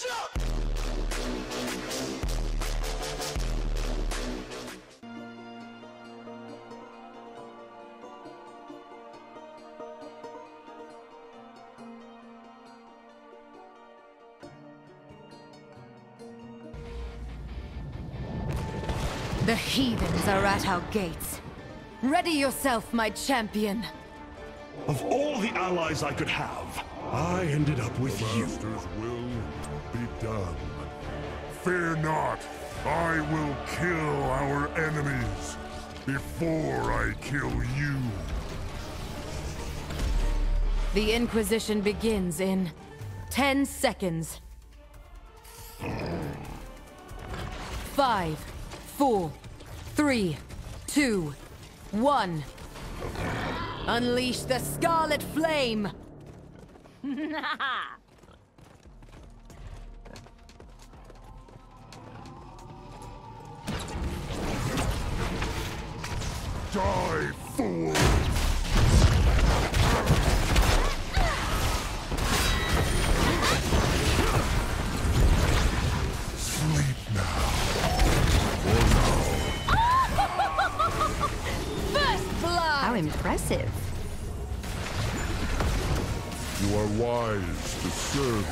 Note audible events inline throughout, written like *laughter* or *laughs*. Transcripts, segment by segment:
The heathens are at our gates. Ready yourself, my champion. Of all the allies I could have, I ended up with you. Done. Fear not, I will kill our enemies before I kill you. The Inquisition begins in 10 seconds. Five, four, three, two, one. Unleash the Scarlet Flame! *laughs* Die, fool! Sleep now. First blood! How impressive. You are wise to serve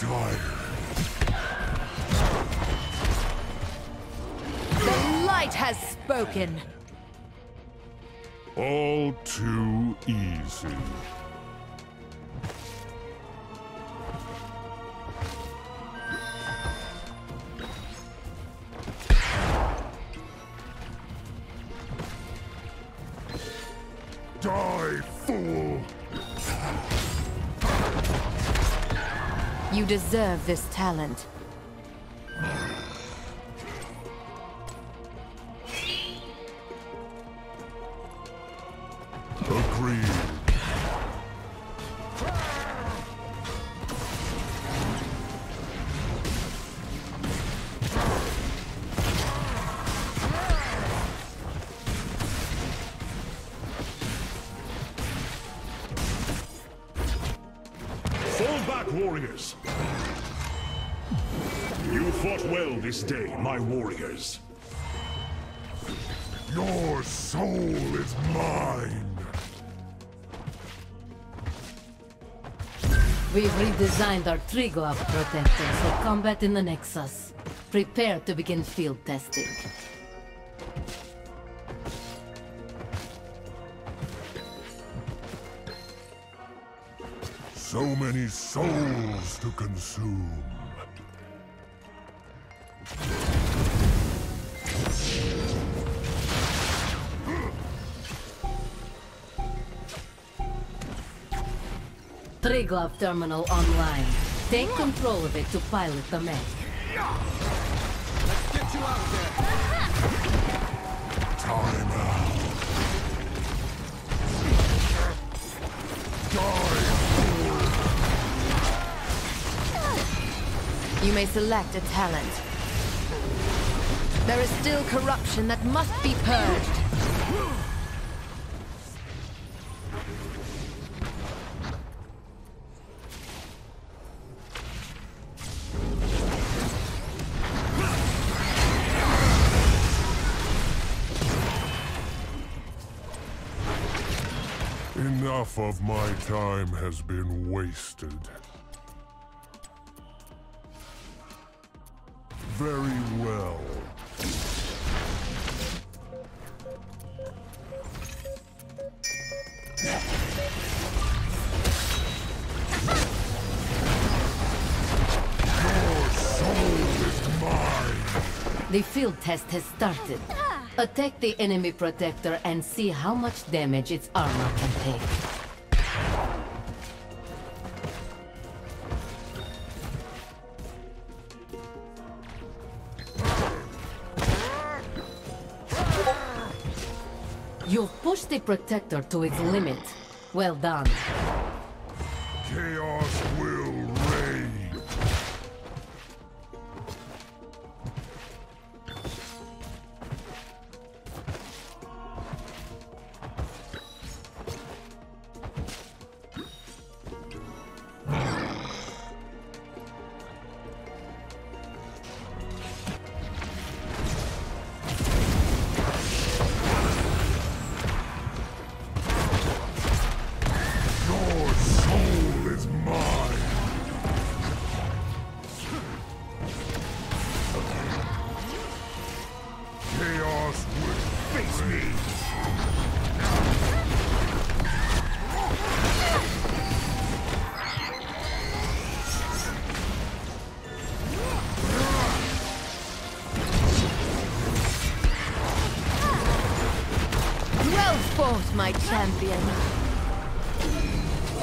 The light has spoken! All too easy. You deserve this talent. Back, warriors! You fought well this day, my warriors. Your soul is mine. We've redesigned our Triglav protector for combat in the Nexus. Prepare to begin field testing. So many souls to consume. Triglav terminal online. Take control of it to pilot the mech. Time out. Die, You may select a talent. There is still corruption that must be purged. Enough of my time has been wasted. Very well. Your soul is mine. The field test has started. Ah. Attack the enemy protector and see how much damage its armor can take. You've pushed the protector to its limit. Well done. Chaos Well fought, my champion.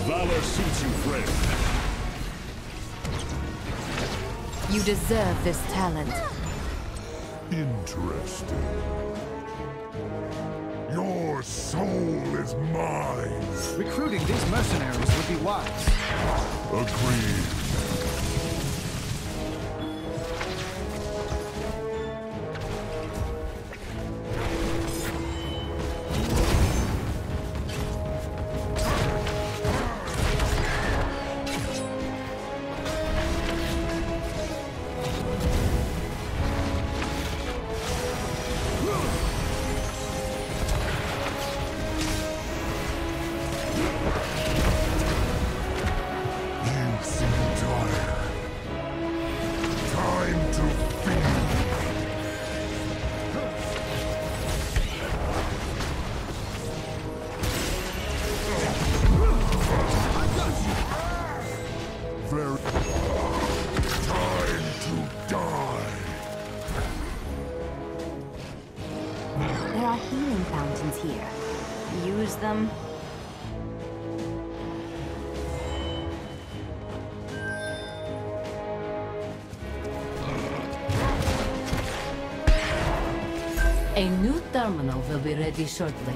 Valor suits you, friend. You deserve this talent. Interesting. Your soul is mine. Recruiting these mercenaries would be wise. Agreed. Terminal will be ready shortly.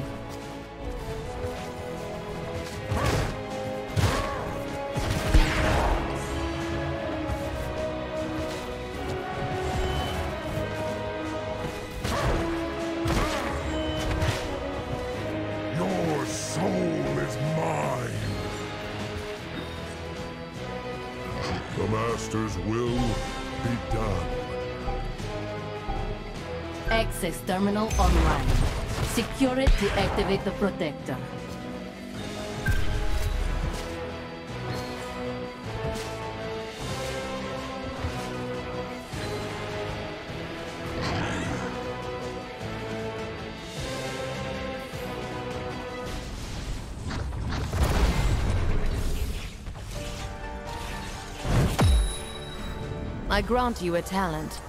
Access terminal online. Secure it to activate the protector. I grant you a talent.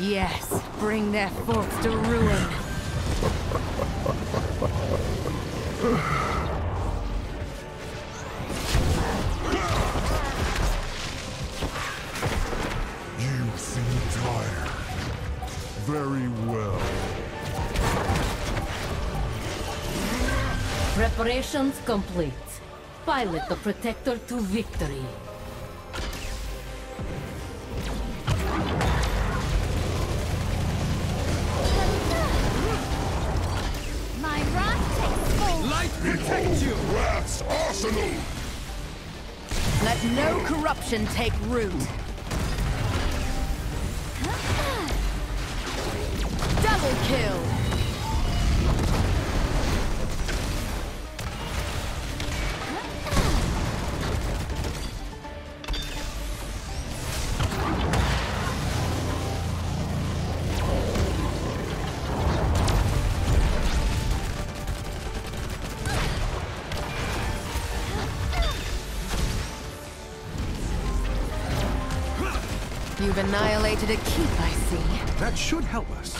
Yes, bring their forts to ruin. You seem tired. Very well. Preparations complete. Pilot the protector to victory. No corruption take root. Double kill! You've annihilated a keep, I see. That should help us.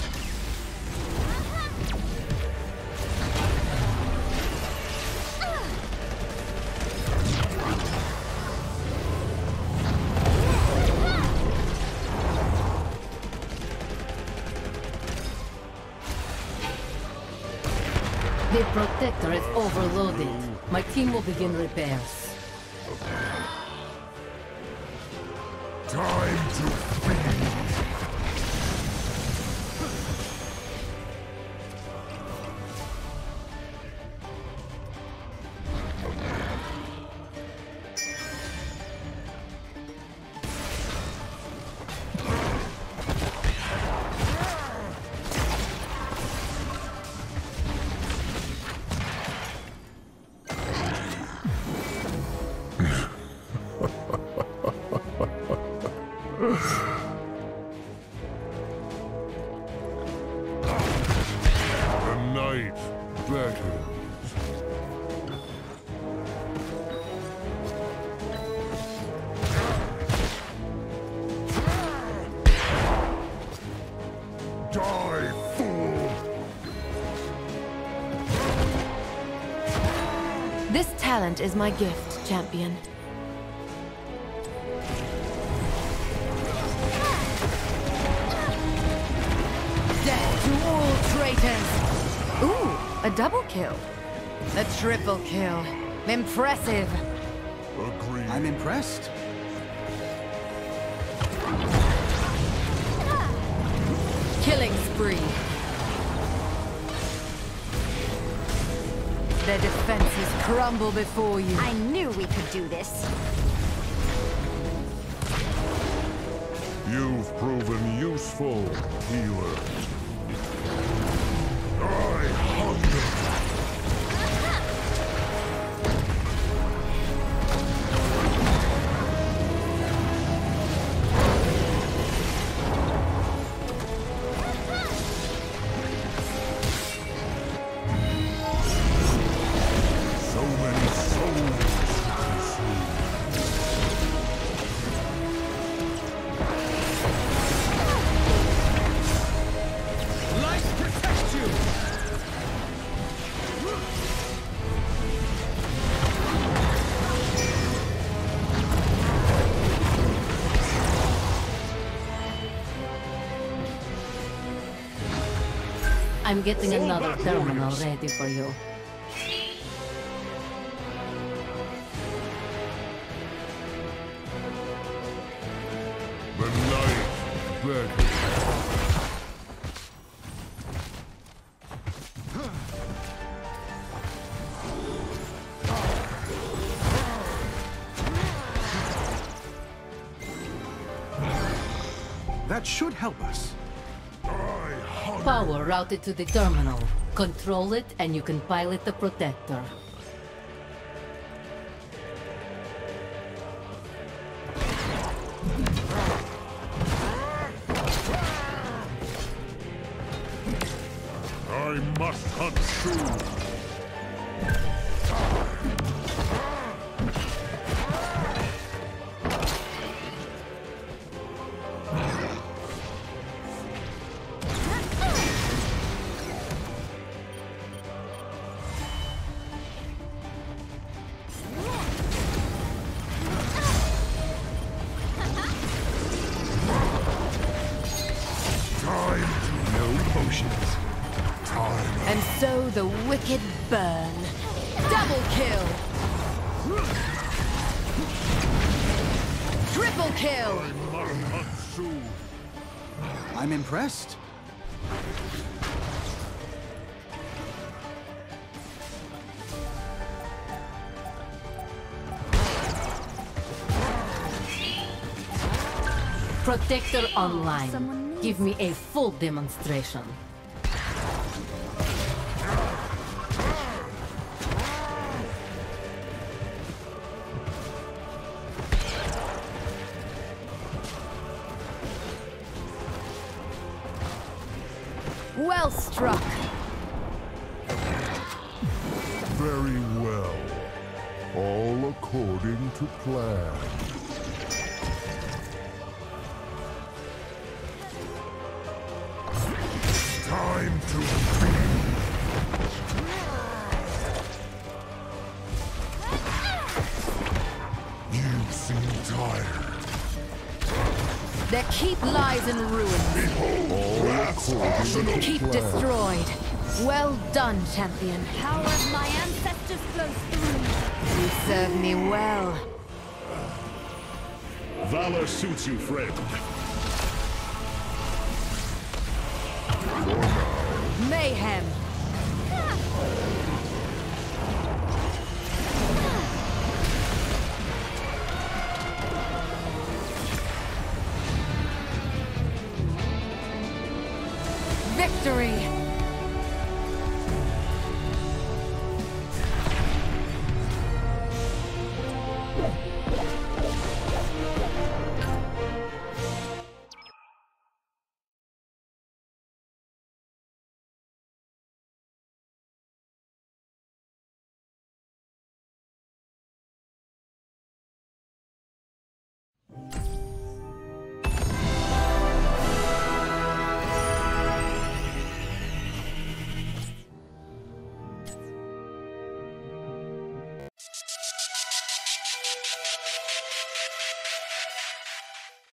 The protector is overloaded. My team will begin repairs. Time to This talent is my gift, champion. Death to all traitors! Ooh, a double kill. A triple kill. Impressive. Agreed. I'm impressed. Killing spree. Their defenses crumble before you. I knew we could do this. You've proven useful, healer. I hunger. I'm getting another terminal ready for you. The night beckons. That should help us. Power routed to the terminal. Control it and you can pilot the protector. I must hunt soon. And the wicked burn. Double kill! Triple kill! I must hunt soon. I'm impressed. Protector online. Give me a full demonstration. Time to You seem tired. That keep lies in ruins. Behold, All the keep destroyed. Well done, champion. Power of my ancestors flows through. You serve me well. Valor suits you, friend. Mayhem. Victory!